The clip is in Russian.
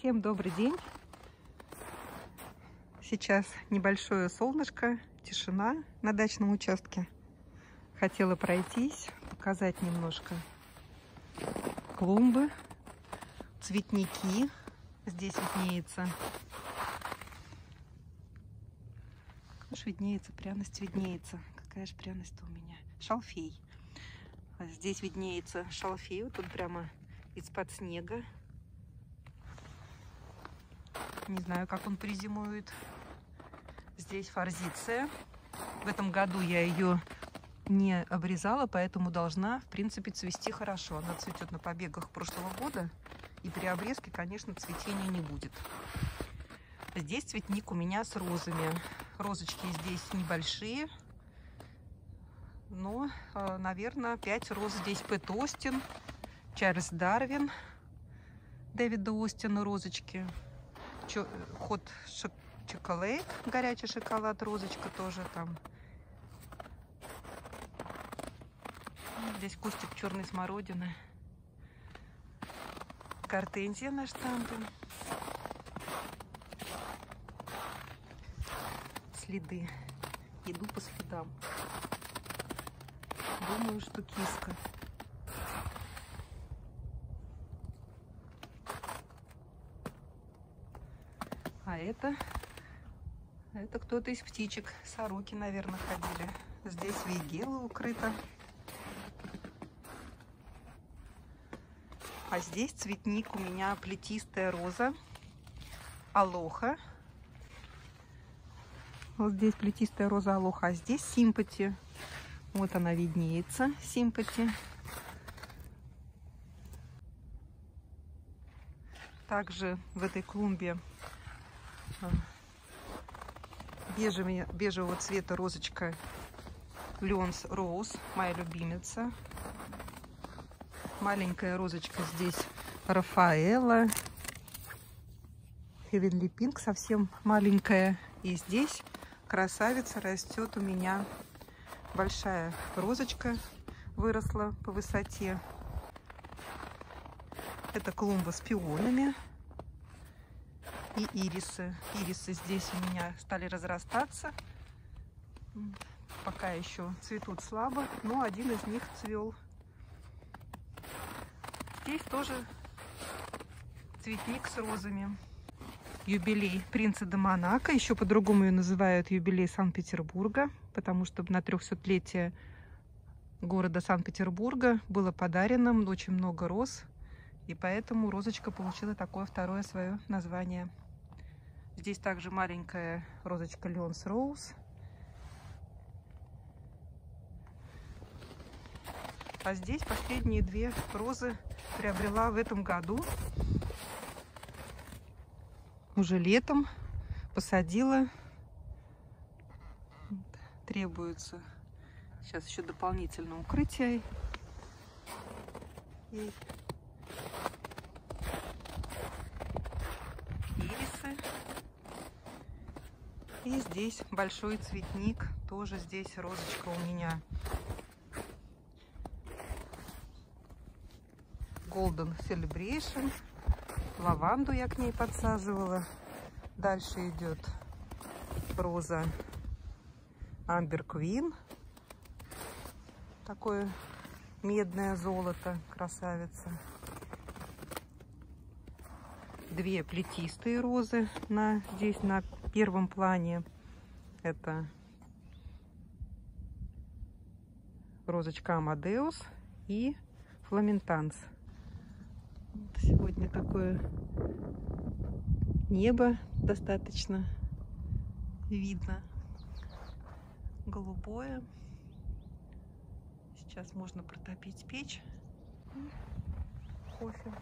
Всем добрый день. Сейчас небольшое солнышко, тишина на дачном участке. Хотела пройтись, показать немножко клумбы, цветники. Здесь виднеется. Уж виднеется, пряность виднеется. Какая же пряность у меня? Шалфей. А здесь виднеется шалфей. Вот тут прямо из-под снега. Не знаю, как он призимует. Здесь форзиция. В этом году я ее не обрезала, поэтому должна, в принципе, цвести хорошо. Она цветет на побегах прошлого года. И при обрезке, конечно, цветения не будет. Здесь цветник у меня с розами. Розочки здесь небольшие. Но, э, наверное, 5 роз здесь Пэт Остин, Чарльз Дарвин, Дэвида Остина розочки. Ход чоколад, горячий шоколад, розочка тоже там. Здесь кустик черной смородины. Гортензия на штампе. Следы. Иду по следам. Думаю, что киска. А это, это кто-то из птичек. Сороки, наверное, ходили. Здесь вейгела укрыта. А здесь цветник у меня плетистая роза. Алоха. Вот здесь плетистая роза алоха. А здесь симпати. Вот она виднеется, симпати. Также в этой клумбе бежевого, цвета розочка Леонс Роуз, моя любимица. Маленькая розочка здесь Рафаэла. Хевенли Пинк совсем маленькая. И здесь красавица растет у меня большая розочка выросла по высоте. Это клумба с пионами и ирисы. Ирисы здесь у меня стали разрастаться. Пока еще цветут слабо, но один из них цвел. Здесь тоже цветник с розами. Юбилей принца де Монако. Еще по-другому ее называют юбилей Санкт-Петербурга, потому что на 300-летие города Санкт-Петербурга было подарено очень много роз. И поэтому розочка получила такое второе свое название. Здесь также маленькая розочка Леонс Роуз. А здесь последние две розы приобрела в этом году. Уже летом посадила. Требуется сейчас еще дополнительное укрытие. И ирисы. И здесь большой цветник. Тоже здесь розочка у меня. Golden Celebration. Лаванду я к ней подсаживала. Дальше идет роза Amber Queen. Такое медное золото, красавица. Две плетистые розы на, здесь на первом плане. Это розочка Амадеус и Фламентанс. Сегодня такое небо достаточно видно. Голубое. Сейчас можно протопить печь. Кофе.